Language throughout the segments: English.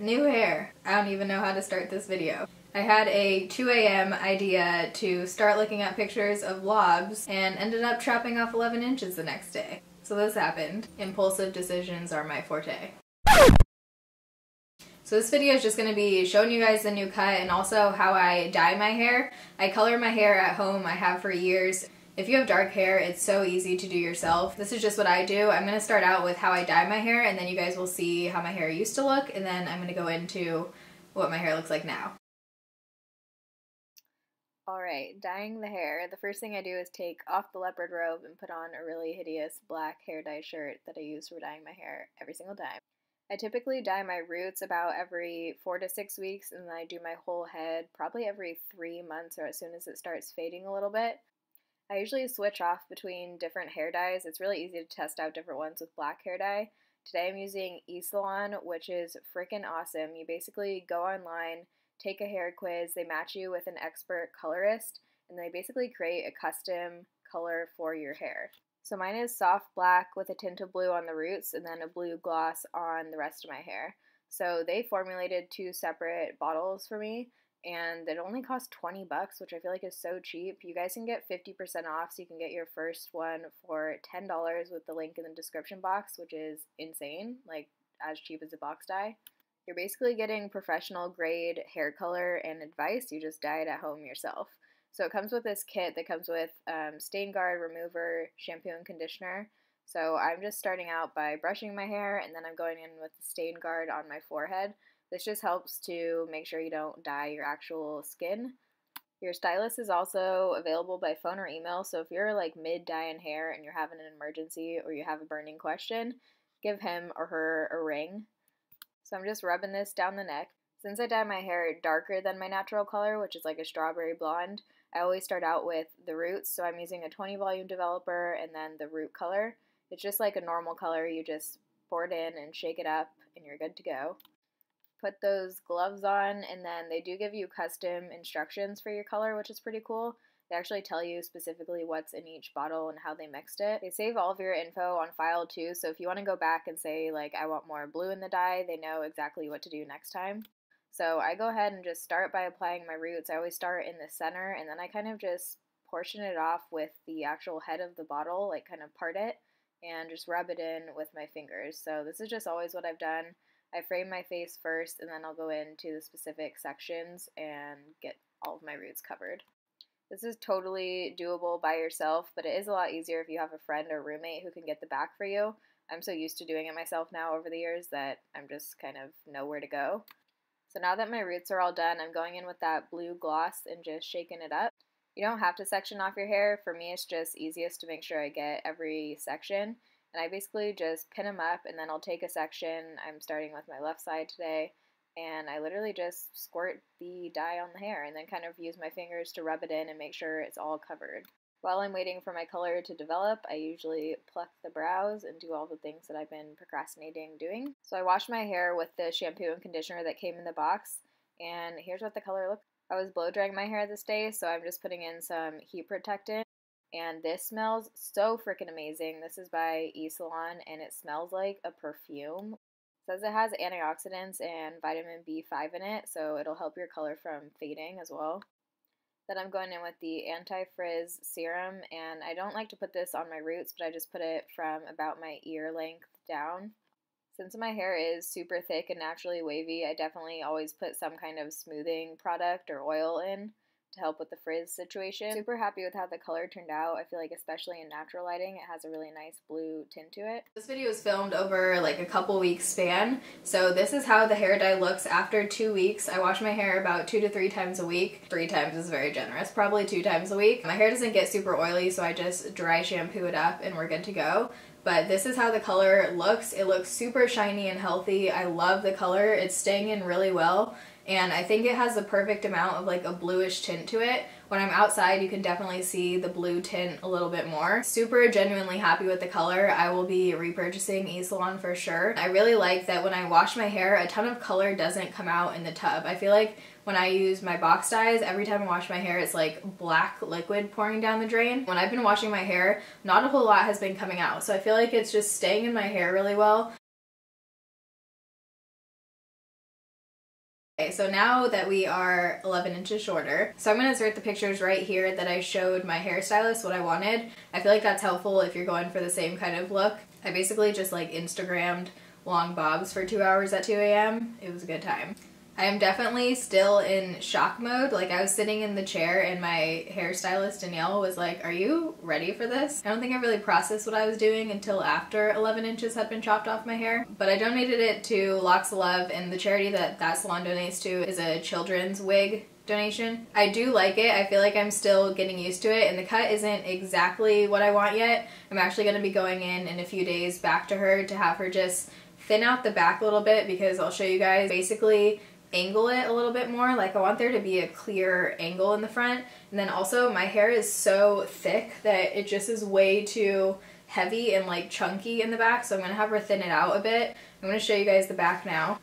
new hair. I don't even know how to start this video. I had a 2 a.m. idea to start looking at pictures of lobs and ended up chopping off 11 inches the next day. So this happened. Impulsive decisions are my forte. So this video is just going to be showing you guys the new cut and also how I dye my hair. I color my hair at home, I have for years. If you have dark hair, it's so easy to do yourself. This is just what I do. I'm gonna start out with how I dye my hair and then you guys will see how my hair used to look and then I'm gonna go into what my hair looks like now. Alright, dyeing the hair. The first thing I do is take off the leopard robe and put on a really hideous black hair dye shirt that I use for dyeing my hair every single time. I typically dye my roots about every four to six weeks and then I do my whole head probably every three months or as soon as it starts fading a little bit. I usually switch off between different hair dyes. It's really easy to test out different ones with black hair dye. Today I'm using eSalon, which is freaking awesome. You basically go online, take a hair quiz, they match you with an expert colorist, and they basically create a custom color for your hair. So mine is soft black with a tint of blue on the roots and then a blue gloss on the rest of my hair. So they formulated two separate bottles for me and it only costs 20 bucks, which I feel like is so cheap. You guys can get 50% off, so you can get your first one for $10 with the link in the description box, which is insane, like as cheap as a box dye. You're basically getting professional grade hair color and advice. You just dye it at home yourself. So it comes with this kit that comes with um, stain guard remover, shampoo, and conditioner. So I'm just starting out by brushing my hair, and then I'm going in with the stain guard on my forehead. This just helps to make sure you don't dye your actual skin. Your stylist is also available by phone or email, so if you're like mid dye in hair and you're having an emergency or you have a burning question, give him or her a ring. So I'm just rubbing this down the neck. Since I dye my hair darker than my natural color, which is like a strawberry blonde, I always start out with the roots. So I'm using a 20 volume developer and then the root color. It's just like a normal color. You just pour it in and shake it up and you're good to go put those gloves on, and then they do give you custom instructions for your color, which is pretty cool. They actually tell you specifically what's in each bottle and how they mixed it. They save all of your info on file too, so if you want to go back and say, like, I want more blue in the dye, they know exactly what to do next time. So I go ahead and just start by applying my roots. I always start in the center, and then I kind of just portion it off with the actual head of the bottle, like kind of part it, and just rub it in with my fingers. So this is just always what I've done. I frame my face first and then I'll go into the specific sections and get all of my roots covered. This is totally doable by yourself, but it is a lot easier if you have a friend or roommate who can get the back for you. I'm so used to doing it myself now over the years that I'm just kind of know where to go. So now that my roots are all done, I'm going in with that blue gloss and just shaking it up. You don't have to section off your hair. For me, it's just easiest to make sure I get every section. And I basically just pin them up and then I'll take a section. I'm starting with my left side today. And I literally just squirt the dye on the hair and then kind of use my fingers to rub it in and make sure it's all covered. While I'm waiting for my color to develop, I usually pluck the brows and do all the things that I've been procrastinating doing. So I washed my hair with the shampoo and conditioner that came in the box, and here's what the color looks I was blow drying my hair this day, so I'm just putting in some heat protectant and this smells so freaking amazing. This is by eSalon and it smells like a perfume. It says it has antioxidants and vitamin B5 in it, so it'll help your color from fading as well. Then I'm going in with the anti-frizz serum, and I don't like to put this on my roots, but I just put it from about my ear length down. Since my hair is super thick and naturally wavy, I definitely always put some kind of smoothing product or oil in to help with the frizz situation. Super happy with how the color turned out. I feel like especially in natural lighting, it has a really nice blue tint to it. This video was filmed over like a couple weeks span. So this is how the hair dye looks after two weeks. I wash my hair about two to three times a week. Three times is very generous, probably two times a week. My hair doesn't get super oily, so I just dry shampoo it up and we're good to go but this is how the color looks. It looks super shiny and healthy. I love the color. It's staying in really well and I think it has the perfect amount of like a bluish tint to it. When I'm outside, you can definitely see the blue tint a little bit more. Super genuinely happy with the color. I will be repurchasing eSalon for sure. I really like that when I wash my hair, a ton of color doesn't come out in the tub. I feel like when I use my box dyes, every time I wash my hair, it's like black liquid pouring down the drain. When I've been washing my hair, not a whole lot has been coming out. So I feel like it's just staying in my hair really well. Okay, so now that we are 11 inches shorter, so I'm going to insert the pictures right here that I showed my hairstylist what I wanted. I feel like that's helpful if you're going for the same kind of look. I basically just like Instagrammed long bobs for two hours at 2 a.m. It was a good time. I am definitely still in shock mode. Like I was sitting in the chair and my hairstylist Danielle was like, are you ready for this? I don't think I really processed what I was doing until after 11 inches had been chopped off my hair. But I donated it to Locks of Love and the charity that that salon donates to is a children's wig donation. I do like it. I feel like I'm still getting used to it and the cut isn't exactly what I want yet. I'm actually going to be going in in a few days back to her to have her just thin out the back a little bit because I'll show you guys basically angle it a little bit more. Like I want there to be a clear angle in the front. And then also my hair is so thick that it just is way too heavy and like chunky in the back. So I'm going to have her thin it out a bit. I'm going to show you guys the back now.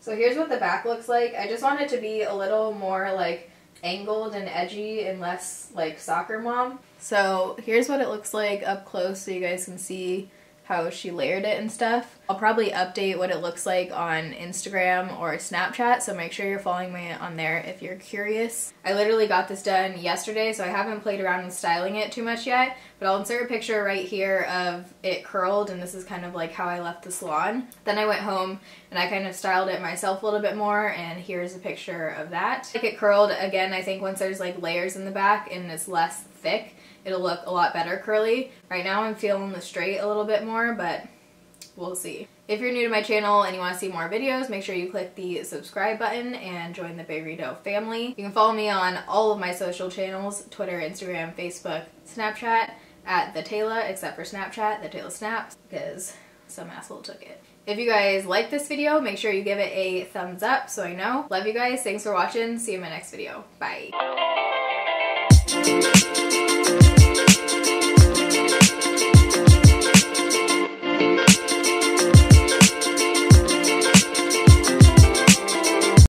So here's what the back looks like. I just want it to be a little more like angled and edgy and less like soccer mom. So here's what it looks like up close so you guys can see how she layered it and stuff. I'll probably update what it looks like on Instagram or Snapchat, so make sure you're following me on there if you're curious. I literally got this done yesterday, so I haven't played around with styling it too much yet, but I'll insert a picture right here of it curled, and this is kind of like how I left the salon. Then I went home and I kind of styled it myself a little bit more, and here's a picture of that. Like it curled, again, I think once there's like layers in the back and it's less thick, it'll look a lot better curly. Right now I'm feeling the straight a little bit more, but we'll see. If you're new to my channel and you want to see more videos, make sure you click the subscribe button and join the Bayrito family. You can follow me on all of my social channels, Twitter, Instagram, Facebook, Snapchat, at thataylaa, except for Snapchat, thataylaasnaps, because some asshole took it. If you guys like this video, make sure you give it a thumbs up so I know. Love you guys. Thanks for watching. See you in my next video. Bye.